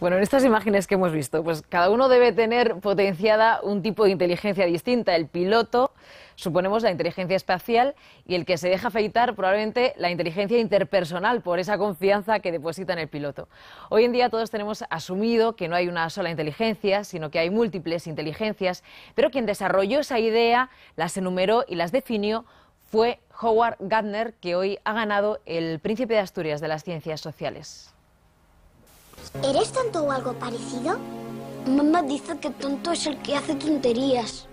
Bueno, en estas imágenes que hemos visto, pues cada uno debe tener potenciada un tipo de inteligencia distinta. El piloto, suponemos la inteligencia espacial, y el que se deja afeitar probablemente la inteligencia interpersonal por esa confianza que deposita en el piloto. Hoy en día todos tenemos asumido que no hay una sola inteligencia, sino que hay múltiples inteligencias, pero quien desarrolló esa idea, las enumeró y las definió fue Howard Gardner, que hoy ha ganado el Príncipe de Asturias de las Ciencias Sociales. ¿Eres tonto o algo parecido? Mamá dice que tonto es el que hace tonterías.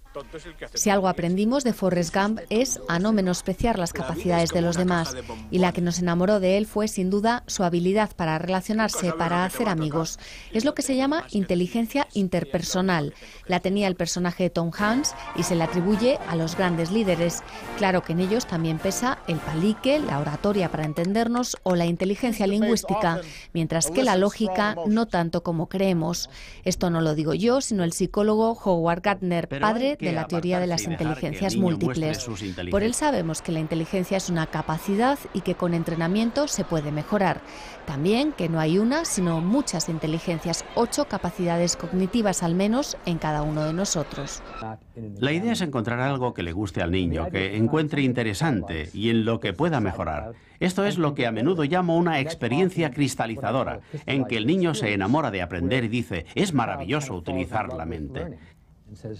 Si algo aprendimos de Forrest Gump es a no menospreciar las capacidades de los demás. Y la que nos enamoró de él fue sin duda su habilidad para relacionarse, para hacer amigos. Es lo que se llama inteligencia interpersonal. La tenía el personaje de Tom Hanks y se le atribuye a los grandes líderes. Claro que en ellos también pesa el palique, la oratoria para entendernos o la inteligencia lingüística, mientras que la lógica no tanto como creemos. Esto no lo digo yo, sino el psicólogo Howard Gardner, padre de la teoría de las inteligencias múltiples. Por él sabemos que la inteligencia es una capacidad y que con entrenamiento se puede mejorar. También que no hay una, sino muchas inteligencias, ocho capacidades cognitivas al menos en cada uno de nosotros. La idea es encontrar algo que le guste al niño, que encuentre interesante y en lo que pueda mejorar. Esto es lo que a menudo llamo una experiencia cristalizadora, en que el niño se enamora de aprender y dice, es maravilloso utilizar la mente.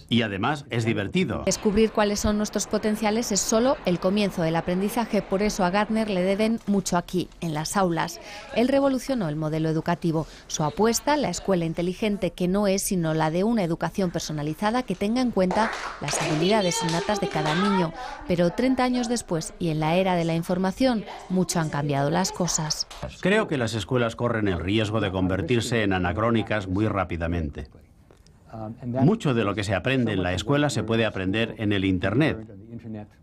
Y además es divertido. Descubrir cuáles son nuestros potenciales es solo el comienzo del aprendizaje, por eso a Gardner le deben mucho aquí, en las aulas. Él revolucionó el modelo educativo. Su apuesta, la escuela inteligente, que no es sino la de una educación personalizada que tenga en cuenta las habilidades innatas de cada niño. Pero 30 años después y en la era de la información, mucho han cambiado las cosas. Creo que las escuelas corren el riesgo de convertirse en anacrónicas muy rápidamente. Mucho de lo que se aprende en la escuela se puede aprender en el Internet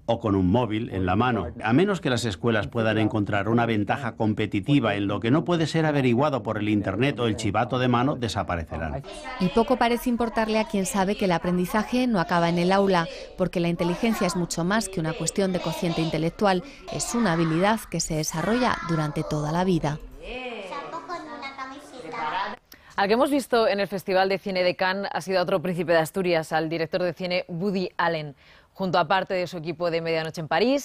o con un móvil en la mano, a menos que las escuelas puedan encontrar una ventaja competitiva en lo que no puede ser averiguado por el Internet o el chivato de mano, desaparecerán. Y poco parece importarle a quien sabe que el aprendizaje no acaba en el aula, porque la inteligencia es mucho más que una cuestión de cociente intelectual, es una habilidad que se desarrolla durante toda la vida. Al que hemos visto en el Festival de Cine de Cannes ha sido otro príncipe de Asturias, al director de cine Woody Allen, junto a parte de su equipo de Medianoche en París.